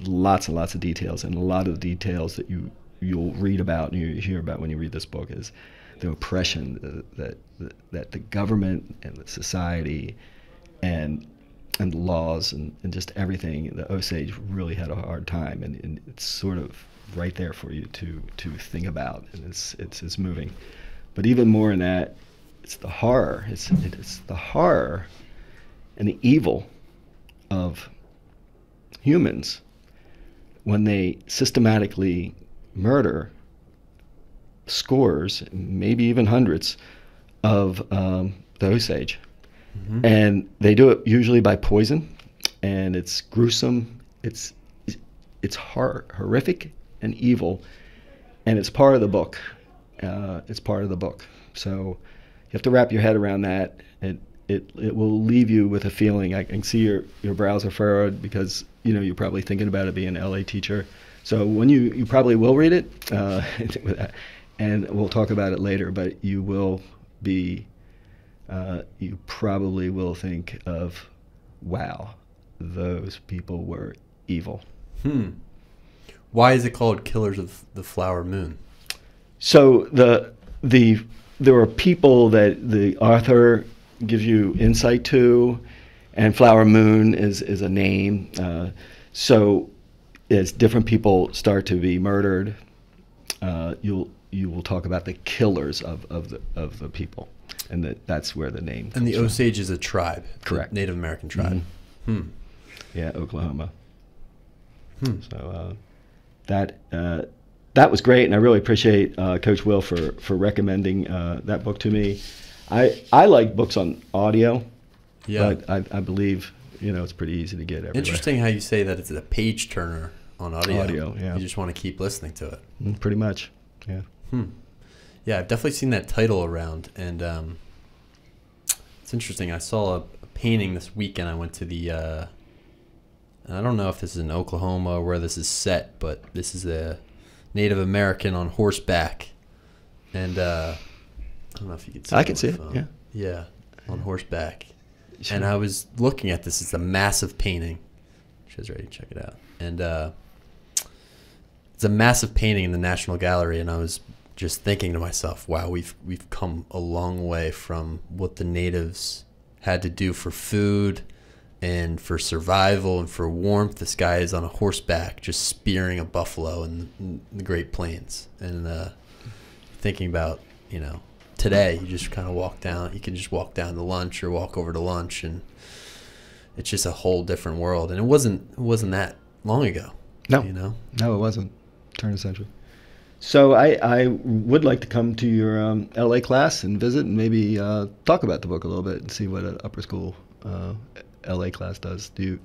lots and lots of details, and a lot of the details that you you'll read about and you hear about when you read this book is the oppression that that, that the government and the society and and laws and, and just everything, the Osage really had a hard time, and, and, it's sort of right there for you to to think about, and it's it's it's moving. But even more in that, it's the horror. It's it's the horror and the evil of humans when they systematically murder scores, maybe even hundreds, of um, the Osage Mm-hmm. And they do it usually by poison, and it's gruesome. It's it's hor- horrific and evil, and it's part of the book. Uh, it's part of the book. So you have to wrap your head around that. It it it will leave you with a feeling. I can see your your brows are furrowed because you know you're probably thinking about it being an LA teacher. So when you you probably will read it, uh, and we'll talk about it later. But you will be uh, you probably will think of, wow, those people were evil. Hmm. Why is it called Killers of the Flower Moon? So the the there are people that the author gives you insight to, and Flower Moon is is a name. Uh, so as different people start to be murdered, uh, you'll you will talk about the killers of, of the of the people and that that's where the name. Comes. And the Osage is a tribe, correct? Native American tribe. Mm-hmm. Hmm. Yeah, Oklahoma. Hmm. So uh, that uh, that was great, and I really appreciate uh, Coach Will for for recommending uh, that book to me. I I like books on audio, yeah. but I, I believe you know it's pretty easy to get everywhere. Interesting how you say that it's a page turner on audio. Audio, yeah. You just want to keep listening to it. Mm, pretty much, yeah. Hmm. Yeah, I've definitely seen that title around, and um, it's interesting. I saw a, a, painting this weekend. I went to the. Uh, I don't know if this is in Oklahoma or where this is set, but this is a Native American on horseback, and uh, I don't know if you can see. I can see it. Yeah. Yeah, on horseback, sure. and I was looking at this. It's a massive painting. She's ready. To check it out, and uh, it's a massive painting in the National Gallery, and I was just thinking to myself, wow, we've we've come a long way from what the natives had to do for food and for survival and for warmth. This guy is on a horseback, just spearing a buffalo in, in the Great Plains, and uh, thinking about you know today, you just kind of walk down. You can just walk down to lunch or walk over to lunch, and it's just a whole different world. And it wasn't it wasn't that long ago. No, you know, no, it wasn't. Turn of century. So I, I would like to come to your um, LA class and visit and maybe uh, talk about the book a little bit and see what an upper school uh, LA class does. Do you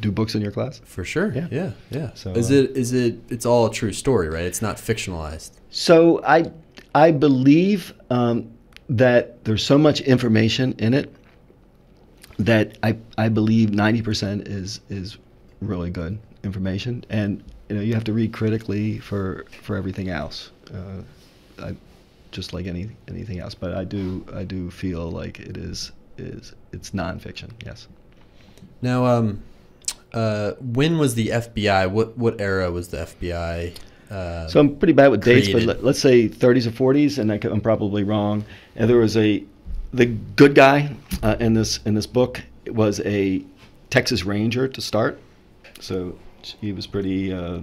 do books in your class? For sure. Yeah, yeah, yeah. So is uh, it is it it's all a true story, right? It's not fictionalized. So I I believe um, that there's so much information in it that I I believe ninety percent is is really good information, and you know you have to read critically for for everything else. Uh, I, just like any anything else, but I do I do feel like it is is it's nonfiction. Yes. Now, um, uh, when was the FBI? What what era was the FBI? Uh, So I'm pretty bad with dates, but let, let's say 30s or 40s, and I am probably wrong. And there was a the good guy uh, in this in this book was a Texas Ranger to start. So he was pretty, uh,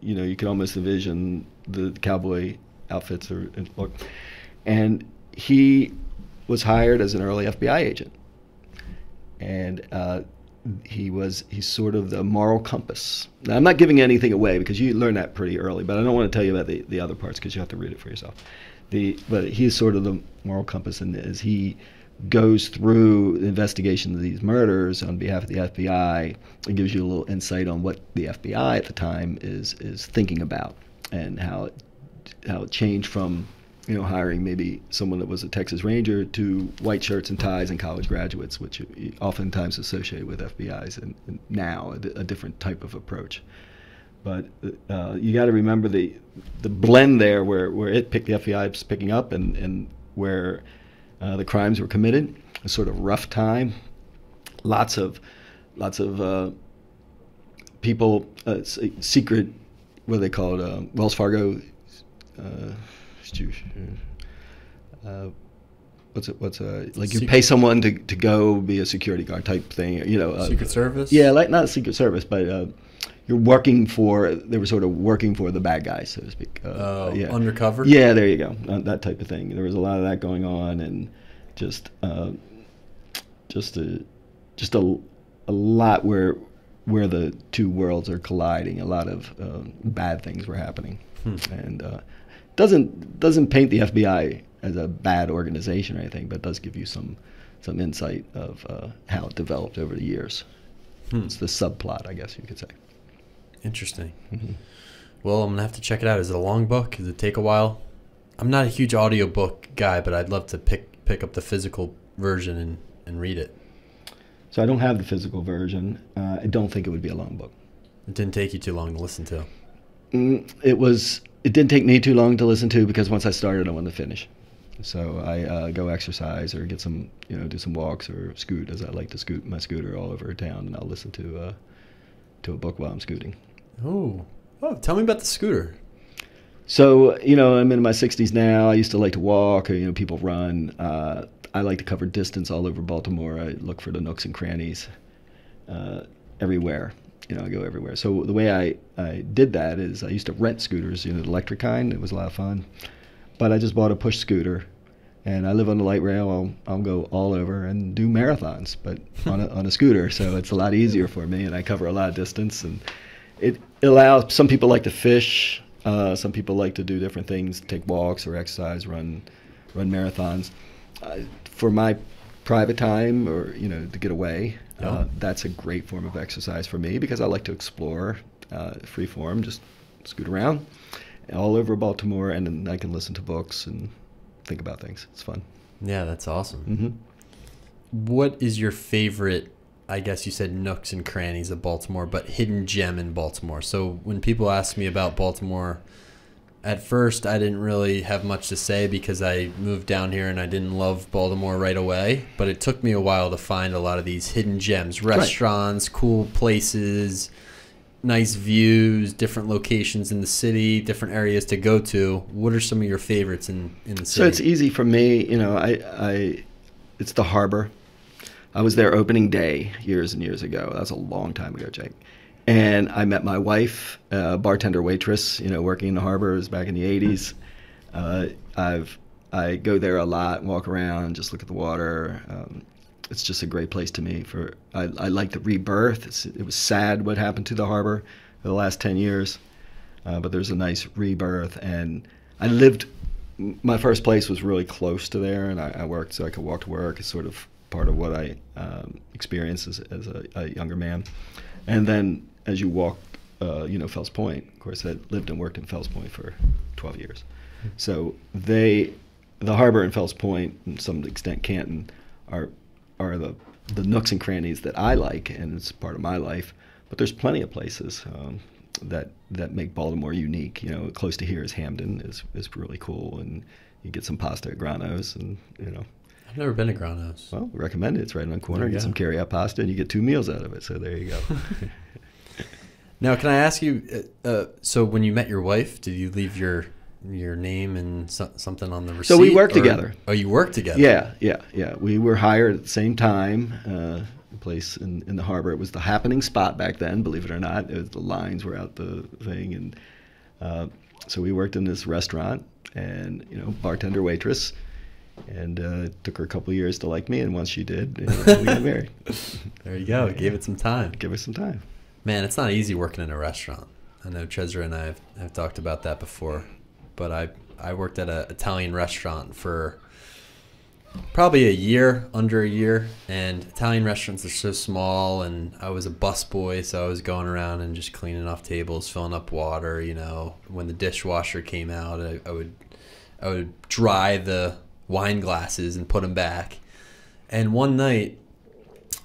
you know, you could almost envision the cowboy outfits or look. And he was hired as an early FBI agent, and uh, he was he's sort of the moral compass. Now, I'm not giving anything away because you learn that pretty early, but I don't want to tell you about the, the other parts because you have to read it for yourself. The but he's sort of the moral compass, and as he goes through the investigation of these murders on behalf of the FBI, it gives you a little insight on what the FBI at the time is is thinking about and how it how it changed from you know hiring maybe someone that was a Texas Ranger to white shirts and ties and college graduates, which oftentimes associated with FBI's and, and now a, a different type of approach. But uh, you got to remember the the blend there where, where it picked the FBI picking up and and where uh, the crimes were committed. A sort of rough time. Lots of lots of uh, people uh, secret what do they call it uh, Wells Fargo uh, uh, what's it what's a like you Secret- pay someone to, to go be a security guard type thing you know uh, Secret Service. yeah like not secret service but uh, you're working for they were sort of working for the bad guys so to speak uh, Oh, yeah undercover? yeah there you go uh, that type of thing there was a lot of that going on and just uh, just a just a, a lot where where the two worlds are colliding a lot of uh, bad things were happening Hmm. and uh, doesn't doesn't paint the FBI as a bad organization or anything, but does give you some some insight of uh, how it developed over the years. Hmm. It's the subplot, I guess you could say. Interesting. Mhm. Well, I'm gonna have to check it out. Is it a long book? Does it take a while? I'm not a huge audiobook guy, but I'd love to pick pick up the physical version and, and read it. So I don't have the physical version. Uh, I don't think it would be a long book. It didn't take you too long to listen to. Mm, it was. It didn't take me too long to listen to because once I started, I wanted to finish. So I uh, go exercise or get some, you know, do some walks or scoot as I like to scoot my scooter all over town, and I'll listen to uh, to a book while I'm scooting. Oh, oh, tell me about the scooter. So you know, I'm in my 60s now. I used to like to walk, or you know, people run. Uh, I like to cover distance all over Baltimore. I look for the nooks and crannies uh, everywhere. You know, I go everywhere. So the way I, I did that is I used to rent scooters, you know, the electric kind. It was a lot of fun. But I just bought a push scooter, and I live on the light rail. I'll, I'll go all over and do marathons, but on a, on a scooter. So it's a lot easier for me, and I cover a lot of distance. And it allows some people like to fish. Uh, some people like to do different things, take walks or exercise, run, run marathons. Uh, for my private time, or you know, to get away, uh, that's a great form of exercise for me because I like to explore, uh, free form, just scoot around all over Baltimore, and then I can listen to books and think about things. It's fun. Yeah, that's awesome. hmm What is your favorite? I guess you said nooks and crannies of Baltimore, but hidden gem in Baltimore. So when people ask me about Baltimore, at first I didn't really have much to say because I moved down here and I didn't love Baltimore right away. But it took me a while to find a lot of these hidden gems, restaurants, cool places, nice views, different locations in the city, different areas to go to. What are some of your favorites in in the city? So it's easy for me. You know, I, I, it's the harbor. I was there opening day years and years ago. That's a long time ago, Jake. And I met my wife, uh, bartender waitress. You know, working in the harbor. It was back in the '80s. Uh, I've I go there a lot, walk around, just look at the water. Um, it's just a great place to me. For I, I like the rebirth. It's, it was sad what happened to the harbor the last ten years, uh, but there's a nice rebirth. And I lived. My first place was really close to there, and I, I worked so I could walk to work. It's sort of part of what I um, experienced as, as a, a younger man. And then as you walk, uh, you know, Fells Point. Of course, I lived and worked in Fells Point for 12 years. So they, the harbor and Fells Point, and some extent Canton, are are the the nooks and crannies that I like, and it's part of my life. but there's plenty of places um, that that make Baltimore unique. You know, close to here is Hampden is is really cool, and you get some pasta at Grano's, and you know. I've never been to Grano's. Well, recommend it. It's right on the corner. There You you get some go. carry out pasta, and you get two meals out of it. So there you go. Now, can I ask you? Uh, uh, so, when you met your wife, did you leave your your name and so, something on the receipt? So we worked or- together. Oh, you worked together. Yeah, yeah, yeah. We were hired at the same time. Uh, place in, in the harbor. It was the happening spot back then, believe it or not. It was, the lines were out the thing, and uh, so we worked in this restaurant, and you know, bartender, waitress, and uh, it took her a couple of years to like me, and once she did, you know, we got married. There you go. Gave it some time. Give it some time. Man, it's not easy working in a restaurant. I know Cesare and I have, have talked about that before, but I I worked at an Italian restaurant for probably a year, under a year, and Italian restaurants are so small, and I was a busboy, so I was going around and just cleaning off tables, filling up water. You know, when the dishwasher came out, I, I would I would dry the wine glasses and put them back. And one night,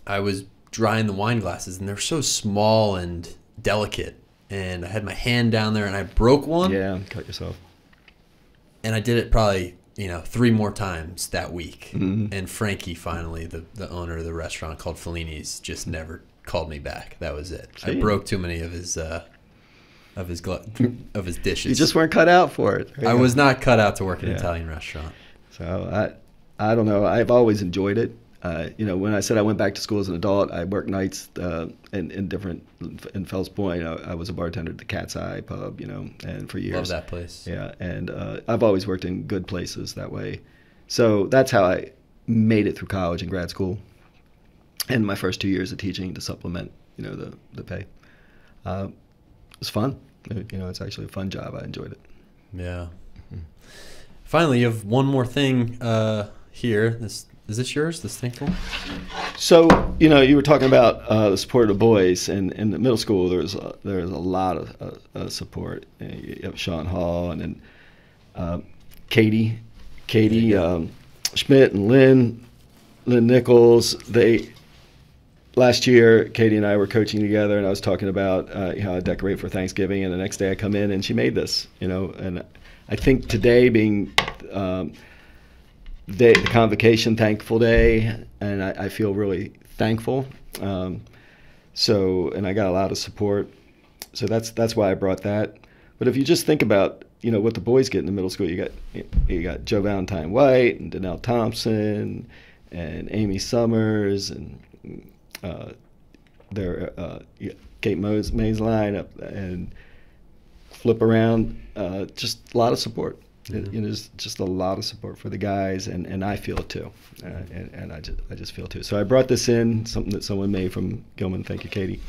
I was drying the wine glasses, and they're so small and delicate. And I had my hand down there, and I broke one. Yeah, cut yourself. And I did it probably, you know, three more times that week. Mhm. And Frankie, finally, the the owner of the restaurant called Fellini's, just never called me back. That was it. I broke too many of his uh, of his gla- of his dishes. You just weren't cut out for it. I was not cut out to work in an Yeah. Italian restaurant. So I, I don't know. I've always enjoyed it. Uh, you know, when I said I went back to school as an adult, I worked nights uh, in, in different in Fells Point. I, I was a bartender at the Cat's Eye Pub, you know, and for years. Love that place. Yeah, and uh, I've always worked in good places that way. So that's how I made it through college and grad school, and my first two years of teaching to supplement, you know, the the pay. Uh, it was fun. You know, it's actually a fun job. I enjoyed it. Yeah. Finally, you have one more thing uh, here. This is this yours? This thankful? So you know, you were talking about uh, the support of the boys, and in the middle school, there's a, there's a lot of uh, uh, support. Uh, You have Sean Hall, and then uh, Katie, Katie um, Schmidt, and Lynn, Lynn Nichols. They last year, Katie and I were coaching together, and I was talking about uh, how I decorate for Thanksgiving, and the next day I come in and she made this, you know, and I think today being um, day, the convocation thankful day, and I, I feel really thankful. Um, so, and I got a lot of support. So that's that's why I brought that. But if you just think about, you know, what the boys get in the middle school, you got you got Joe Valentine White and Danelle Thompson and Amy Summers and uh, their uh, Kate Mays, Mays line up and flip around. Uh, just a lot of support. Mhm. You know, there's just a lot of support for the guys, and, and I feel it too, uh, and, and I just I just feel it too. So I brought this in, something that someone made from Gilman. Thank you, Katie.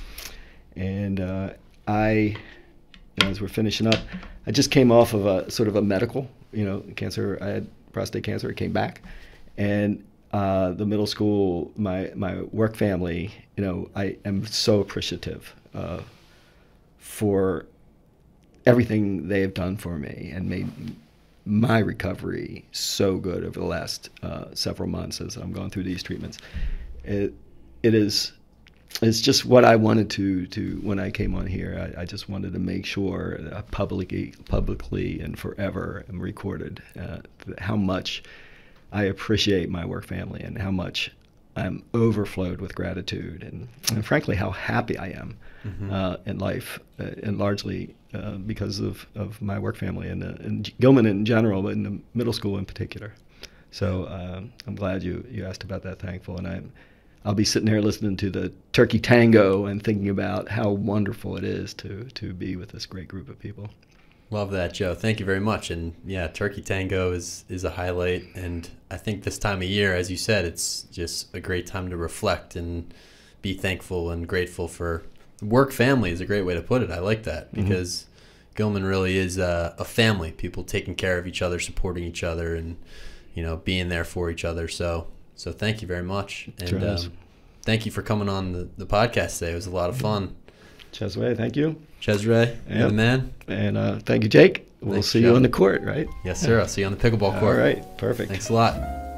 And uh, I, as we're finishing up, I just came off of a sort of a medical, you know, cancer. I had prostate cancer. It came back, and uh, the middle school, my my work family, you know, I am so appreciative uh, for everything they have done for me and made my recovery so good over the last uh, several months as I'm going through these treatments. It it is it's just what I wanted to to when I came on here. I, I just wanted to make sure publicly publicly and forever am recorded uh, how much I appreciate my work family and how much I'm overflowed with gratitude and, and frankly how happy I am Mhm. uh, in life uh, and largely uh, because of, of my work family and, uh, and Gilman in general, but in the middle school in particular. So um, I'm glad you, you asked about that. Thankful, and I'm I'll be sitting there listening to the Turkey Tango and thinking about how wonderful it is to to be with this great group of people. Love that, Joe. Thank you very much. And yeah, Turkey Tango is is a highlight. And I think this time of year, as you said, it's just a great time to reflect and be thankful and grateful for work family is a great way to put it. I like that Mhm. because Gilman really is a, a family. People taking care of each other, supporting each other, and you know being there for each other. So so thank you very much. And um, thank you for coming on the, the podcast today. It was a lot of fun. Cesare, thank you, you're Yep. the man. and uh, thank you, Jake. We'll Thanks, see Joe. you on the court, right? Yes, sir. I'll see you on the pickleball court. All right, perfect. Thanks a lot.